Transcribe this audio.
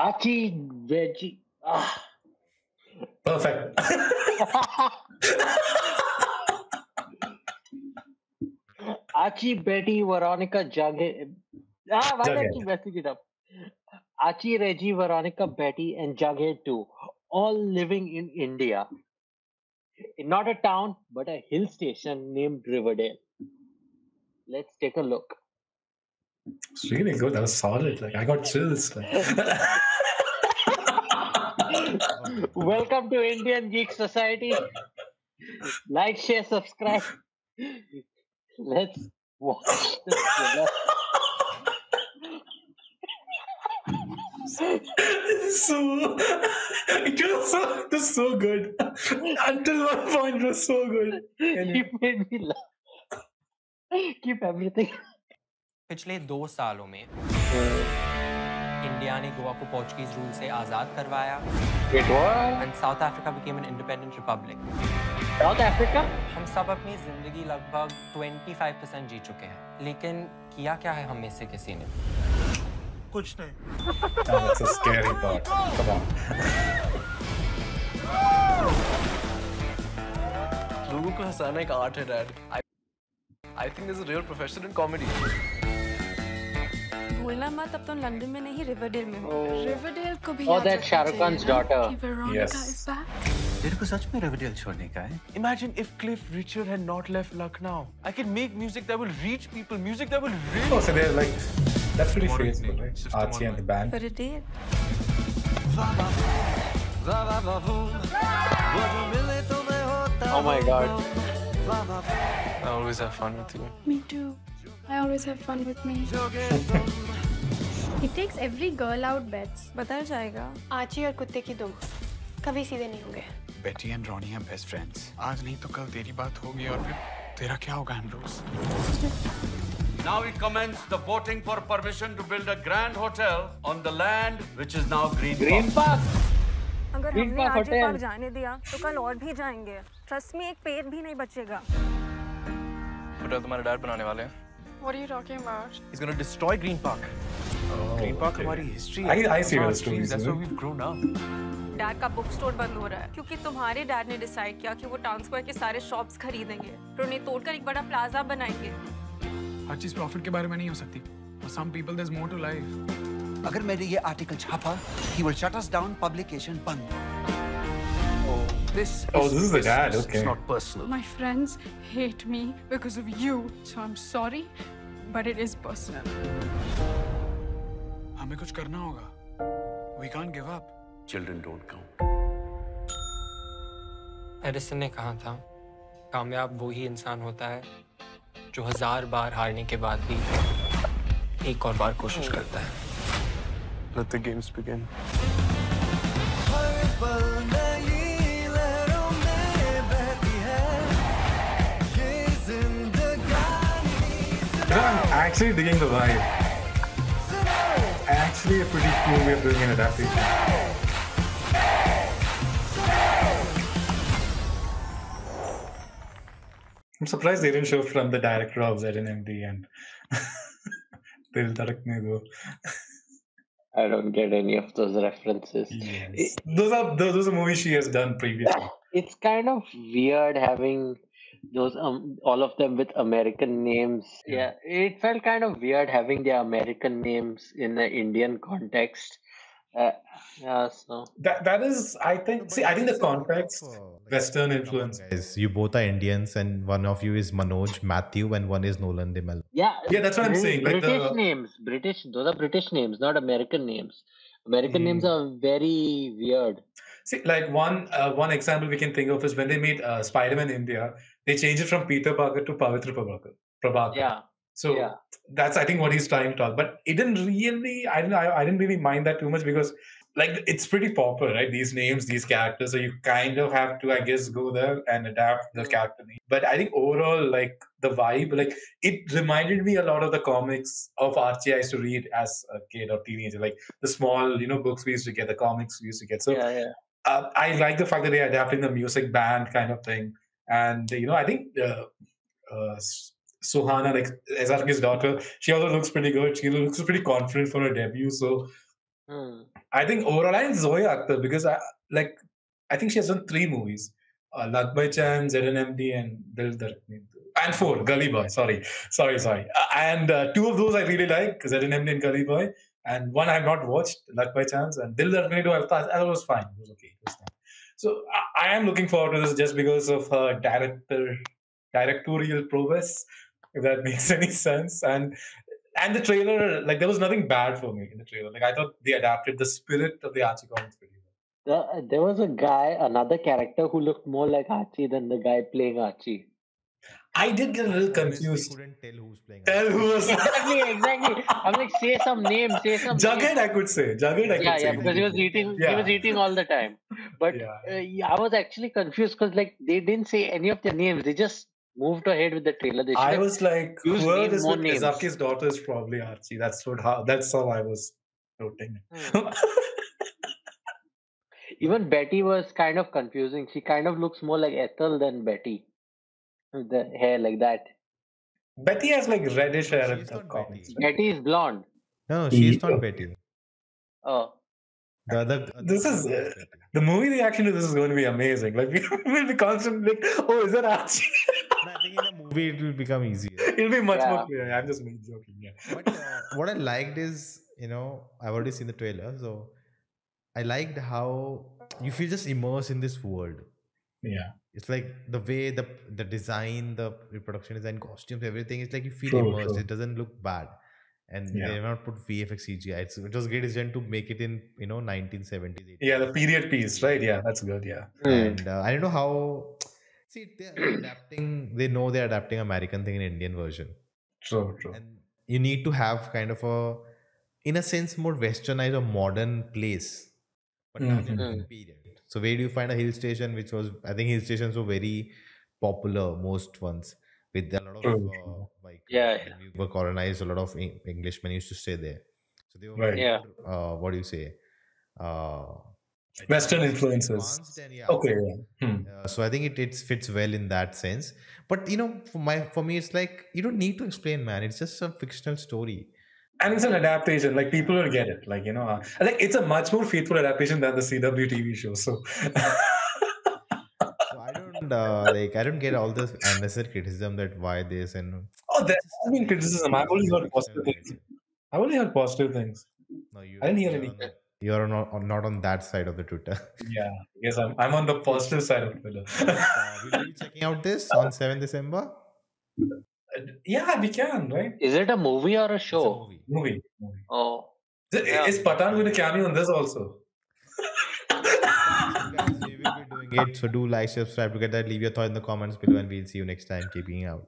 Archie Veggie. Ah. Perfect. Archie, Betty, Veronica, Jughead. Ah, why Jughead. keep messing it up? Archie, Reggie, Veronica, Betty, and Jughead too, all living in India. In not a town, but a hill station named Riverdale. Let's take a look. It's really good. That was solid. Like I got chills. Like. Welcome to Indian Geek Society. Like, share, subscribe. Let's watch the thriller. This so it was so it was so good. Until one point it was so good. You made me laugh. Keep everything. पिछले दो सालों में India ने गोवा को Portuguese rule से आज़ाद करवाया। And South Africa became an independent republic South Africa. हम सब अपनी ज़िंदगी लगभग 25% जी चुके हैं। लेकिन किया क्या है हम में से किसी ने? कुछ नहीं. लोगों को हंसाना एक आर्ट है dad I think this a real profession in comedy भूलना मत अब तो लंदन में नहीं रिवरडेल में हो। रिवरडेल को भी और that Shahrukh Khan's daughter yes तेरे को सच में रिवरडेल छोड़ने का है? Imagine if Cliff Richard had not left Lucknow I can make music that will reach people music that will reach so they like that's pretty faithful right RC and the band but it did Oh my god. I always have fun with you. Me too. I always have fun with me. He takes every girl out bets. बताया जाएगा आची और कुत्ते की दुम कभी सीधे नहीं होंगे बेटी एंड रॉनी हैं बेस्ट फ्रेंड्स आज नहीं तो कल तेरी बात होगी और फिर तेरा क्या होगा Ambrose Now we commence the voting for permission to build a grand hotel on the land which is now Green, Green Park. Park. अगर Green हमने आज. पार्क जाने दिया तो कल और भी जाएँगे ट्रस्ट में एक पेड़ भी नहीं बचेगा होटल तुम्हारे डैड बनाने वाले हैं What are you talking about? He's gonna destroy Green Park. Oh, Green Park okay. हमारी history I- I see where the Our story is That's where we've grown up. Dad का book store बंद हो रहा है क्योंकि तुम्हारे dad ने decide किया कि वो टाउन स्क्वायर के सारे शॉप्स खरीदेंगे फिर उन्हें तोड़कर एक बड़ा प्लाजा बनाएँगे हर चीज़ प्रॉफिट के बारे में नहीं हो सकती for some people there is more to life अगर मैंने ये आर्टिकल छापा he will shut us down publication बंद This Oh, is this is the dad, okay. It's not personal. My friends hate me because of you, so I'm sorry, but it is personal. हमें कुछ करना होगा we can't give up Children don't count. Edison ने कहा था कामयाब वो ही इंसान होता है जो हज़ार बार हारने के बाद भी एक और बार कोशिश करता है Let the games begin. Actually digging the vibe. Actually, a pretty cool way of doing an adaptation. I'm surprised they didn't show from the director of ZNMD and Dil Dhadakne Do. I don't get any of those references. Yes. Those are those, those are movies she has done previously. It's kind of weird having those um all of them with American names. Yeah, it felt kind of weird having their American names in the Indian context. Uh, yeah, so That that is, I think. See, I think the context, Western influence. Guys, you both are Indians, and one of you is Manoj Mathew, and one is Nolan Demel. yeah, Yeah, that's what I'm Brit- saying, like British the- names, British. Those are British names, not American names. American names Hmm. are very weird. See, like one uh, one example we can think of is when they meet uh, Spider-Man India, they changed it from Peter Parker to Pavitra Prabhakar. Prabhakar. Yeah, So yeah. that's I think what he's trying to talk. But it didn't really. I didn't. I, I didn't really mind that too much because like it's pretty popular, right? These names, these characters. So you kind of have to, I guess, go there and adapt the character name. But I think overall, like the vibe, like it reminded me a lot of the comics of Archie I used to read as a kid or teenager, like the small, you know, books we used to get, the comics we used to get. So yeah, yeah. uh, I like the fact that they're adapting the music band kind of thing. And, you know, I think uh, uh, S- Suhana, like SRK's daughter, she also looks pretty good. She looks pretty confident for her debut. So Hmm. I think overall, I think Zoya Akhtar because I like. I think she has done three movies: uh, Luck by Chance, ZNMD, and Dil and four Gully Boy. Sorry, sorry, sorry. Uh, and uh, two of those I really like: ZNMD and Gully Boy. And one I have not watched, Luck by Chance, and Dil Do. I thought that was fine. It was okay. It was fine. So I, am looking forward to this just because of her director directorial prowess, if that makes any sense. And and the trailer, like there was nothing bad for me in the trailer. Like I thought they adapted the spirit of the Archie comics pretty well. The, there was a guy, another character who looked more like Archie than the guy playing Archie. I did get a little confused. couldn't tell who's playing. Tell who was exactly, exactly. I'm like, say some name, say some. Jughead. name. I could say Jughead. I could yeah, say yeah, because he was eating. He was eating all the time. But Yeah. uh, I was actually confused because like they didn't say any of their names. They just moved ahead with the trailer. They I was like, used whoever name this more with names. SRK's daughter is probably Archie. That's what how that's how I was noting. Hmm. Even Betty was kind of confusing. She kind of looks more like Ethel than Betty. With the hair like that. Betty has like reddish hair in She's the not comics. Betty is blonde. No, no, she's not Betty. Oh, The other. This is uh, the movie reaction to this is going to be amazing. Like we will be constantly like, oh, is that Archie? I think in a movie it will become easier. It'll be much Yeah. more clear. I'm just joking. Yeah. But uh, what I liked is, you know, I've already seen the trailer, so I liked how you feel just immersed in this world. Yeah. It's like the way the the design, the reproduction design, costumes, everything. It's like you feel True, immersed. true. It doesn't look bad, and Yeah. they have not put VFX CGI. It's, it was great decision to make it in you know 1970s. 80s. Yeah, the period piece, right? Yeah, that's good. Yeah. and uh, I don't know how. See, they're adapting. They know they're adapting American thing in Indian version, True, true. and you need to have kind of a, in a sense, more westernized or modern place, but not in Mhm. the period. So where do you find a hill station, which was I think hill stations were very popular most ones with a lot of uh, like Yeah, when we were colonized. A lot of Englishmen used to stay there, so they were Right. Yeah. uh, what do you say? Uh, Western influences. and, yeah, Okay. Yeah. Hmm. uh, so I think it, it fits well in that sense. But you know, for my for me, it's like you don't need to explain, man. It's just a fictional story. And it's an adaptation. Like people will get it. Like you know, uh, like it's a much more faithful adaptation than the CW TV show. So. So I don't uh, like I don't get all this unnecessary criticism that why this and oh, there has been criticism. I've only heard positive things. I've only heard positive things. no, you I didn't hear any. You're not on, not on that side of the Twitter. Yeah, yes, I'm. I'm on the positive side of Twitter. uh, will you be checking out this on 7th December? Yeah, we can, right? is it a movie or a It's a show? movie. Movie. movie. Oh, Is- Yeah. Is Pathaan going to cameo on this also? So guys, we will be doing it. So do like, subscribe to get that. Leave your thought in the comments below, and we'll see you next time. Keeping out.